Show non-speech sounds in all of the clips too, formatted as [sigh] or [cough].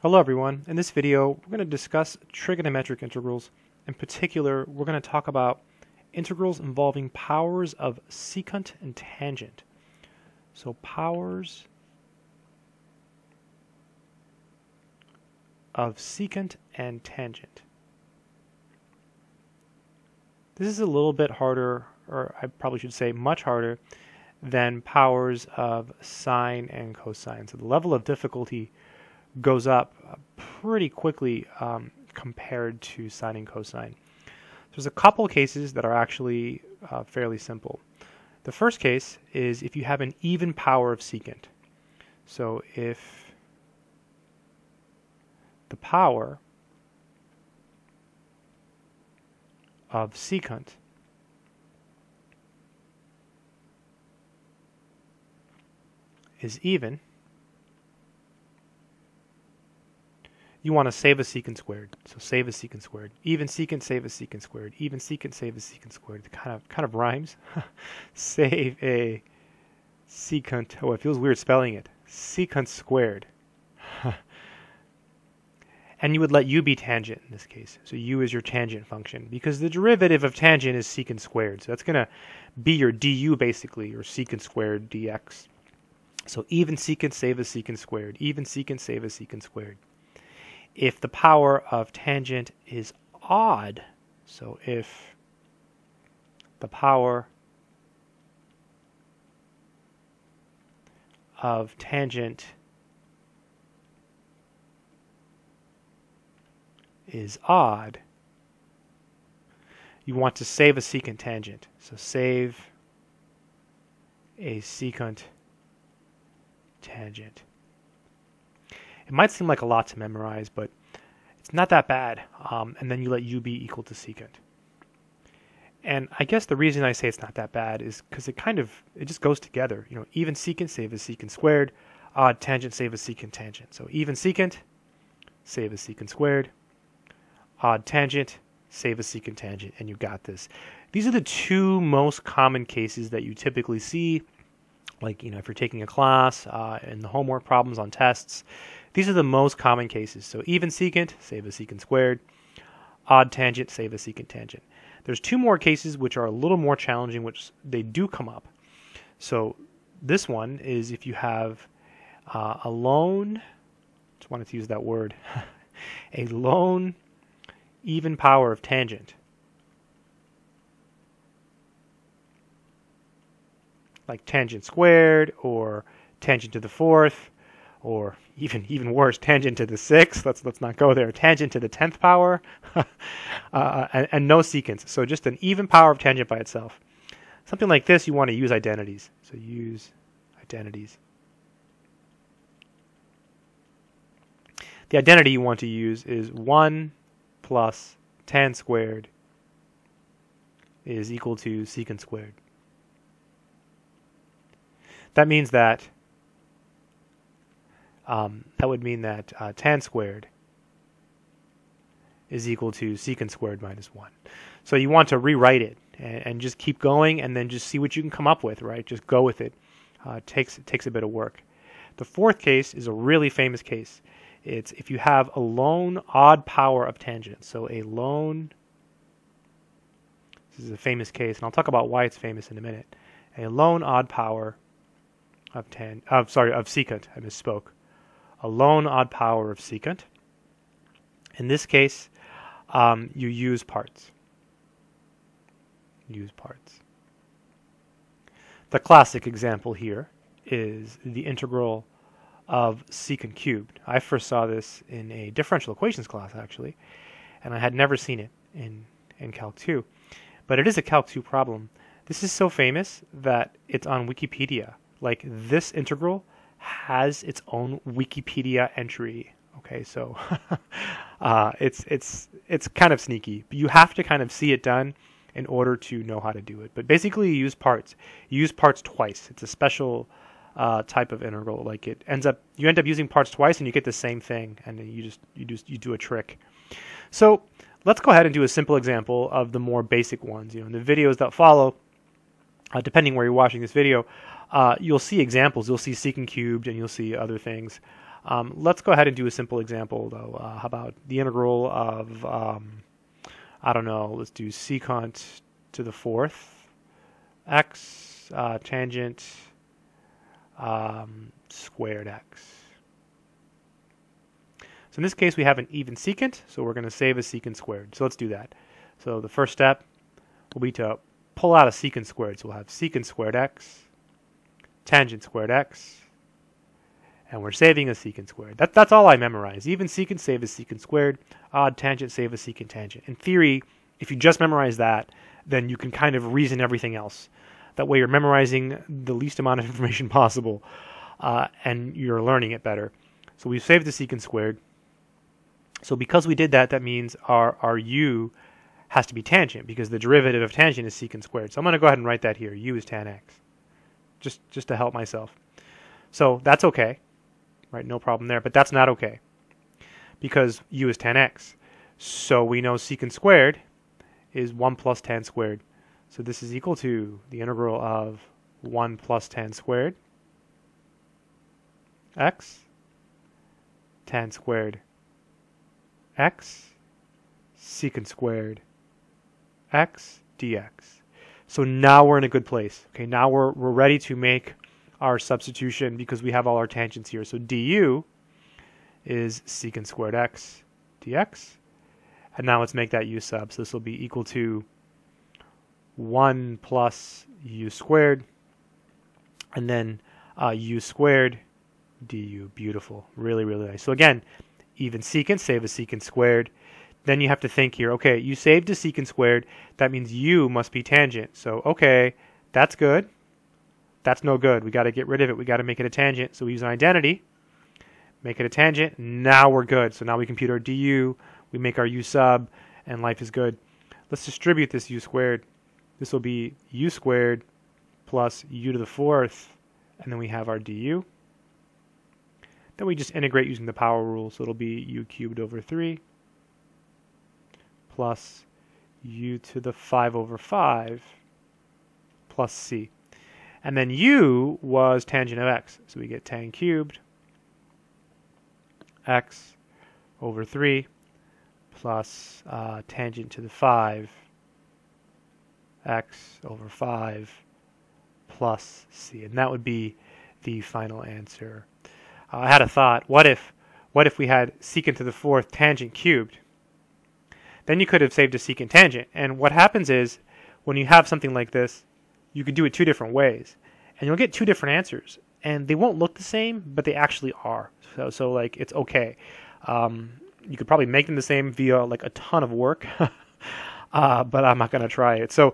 Hello everyone. In this video, we're going to discuss trigonometric integrals. In particular, we're going to talk about integrals involving powers of secant and tangent. So powers of secant and tangent. This is a little bit harder, or I probably should say much harder, than powers of sine and cosine. So the level of difficulty goes up pretty quickly um, compared to sine and cosine. There's a couple cases that are actually uh, fairly simple. The first case is if you have an even power of secant. So if the power of secant is even, you want to save a secant squared. So save a secant squared. Even secant, save a secant squared. Even secant, save a secant squared. It kind of kind of rhymes. save a secant. Oh, it feels weird spelling it. Secant squared. and you would let u be tangent in this case. So u is your tangent function because the derivative of tangent is secant squared. So that's going to be your du basically, or secant squared dx. So even secant save a secant squared. Even secant save a secant squared if the power of tangent is odd, so if the power of tangent is odd, you want to save a secant tangent. So save a secant tangent. It might seem like a lot to memorize, but it's not that bad. Um, and then you let u be equal to secant. And I guess the reason I say it's not that bad is because it kind of it just goes together. You know, even secant save a secant squared, odd tangent save a secant tangent. So even secant save a secant squared, odd tangent save a secant tangent, and you got this. These are the two most common cases that you typically see like you know if you're taking a class uh, and the homework problems on tests these are the most common cases. So even secant save a secant squared. Odd tangent save a secant tangent. There's two more cases which are a little more challenging which they do come up. So this one is if you have uh, a lone just wanted to use that word [laughs] a lone even power of tangent. Like tangent squared or tangent to the fourth or even even worse tangent to the sixth. Let's let's not go there. Tangent to the 10th power. [laughs] Uh, and, and, no secants so just an even power of tangent by itself. Something like this you want to use identities. So use identities. The identity you want to use is 1 plus tan squared is equal to secant squared. That means that um, that would mean that uh, tan squared is equal to secant squared minus 1. So you want to rewrite it and, and, just keep going and then just see what you can come up with, right? Just go with it. Uh, it takes, it takes a bit of work. The fourth case is a really famous case. It's if you have a lone odd power of tangent. So a lone, this is a famous case, and I'll talk about why it's famous in a minute. A lone odd power of tan, uh, sorry, of secant. I misspoke. A lone odd power of secant. In this case, um, you use parts. Use parts. The classic example here is the integral of secant cubed. I first saw this in a differential equations class, actually, and I had never seen it in, in Calc 2. But it is a Calc 2 problem. This is so famous that it's on Wikipedia like this integral has its own Wikipedia entry. Okay, so [laughs] uh, it's it's it's kind of sneaky. But you have to kind of see it done in order to know how to do it. But basically, you use parts. You use parts twice. It's a special uh, type of integral. Like it ends up you end up using parts twice, and you get the same thing, and you just you just you do a trick. So let's go ahead and do a simple example of the more basic ones. You know, in the videos that follow, uh, depending where you're watching this video, uh, you'll see examples. You'll see secant cubed and you'll see other things. Um, let's go ahead and do a simple example, though. Uh, how about the integral of, um, I don't know, let's do secant to the fourth x uh, tangent um, squared x. So in this case, we have an even secant, so we're going to save a secant squared. So let's do that. So the first step will be to pull out a secant squared. So we'll have secant squared x, tangent squared x, and we're saving a secant squared. That, that's all I memorize. Even secant, save a secant squared. Odd tangent, save a secant tangent. In theory, if you just memorize that, then you can kind of reason everything else. That way you're memorizing the least amount of [laughs] information possible, uh, and you're learning it better. So we've saved the secant squared. So because we did that, that means our, our u has to be tangent, because the derivative of tangent is secant squared. So I'm going to go ahead and write that here. u is tan x, just, just to help myself. So that's okay, right? No problem there. But that's not okay, because u is tan x. So we know secant squared is 1 plus tan squared. So this is equal to the integral of 1 plus tan squared x tan squared x secant squared x dx. So now we're in a good place. Okay, now we're, we're ready to make our substitution because we have all our tangents here. So du is secant squared x dx. And now let's make that u sub. So this will be equal to 1 plus u squared. And then uh, u squared du. Beautiful. Really, really nice. So again, even secant, save a secant squared. Then you have to think here, okay, you saved a secant squared. That means u must be tangent. So, okay, that's good. That's no good. We got to get rid of it. We got to make it a tangent. So we use an identity. Make it a tangent. Now we're good. So now we compute our du. We make our u sub, and life is good. Let's distribute this u squared. This will be u squared plus u to the fourth, and then we have our du. Then we just integrate using the power rule, so it'll be u cubed over 3 plus u to the 5 over 5 plus c. And then u was tangent of x, so we get tan cubed x over 3 plus uh, tangent to the 5 x over 5 plus c. And that would be the final answer. Uh, I had a thought. What if, what if we had secant to the fourth tangent cubed? Then you could have saved a secant tangent. And what happens is, when you have something like this, you could do it two different ways, and you'll get two different answers. And they won't look the same, but they actually are. So, so like it's okay. Um, you could probably make them the same via like a ton of work, [laughs] uh, but I'm not going to try it. So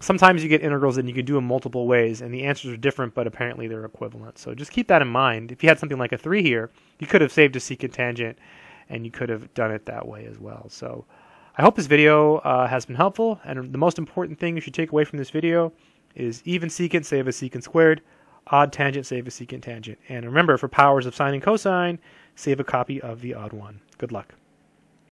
sometimes you get integrals and you can do them multiple ways, and the answers are different, but apparently they're equivalent. So just keep that in mind. If you had something like a 3 here, you could have saved a secant tangent, and you could have done it that way as well. So I hope this video uh, has been helpful, and the most important thing you should take away from this video is even secant, save a secant squared, odd tangent, save a secant tangent. And remember, for powers of sine and cosine, save a copy of the odd one. Good luck.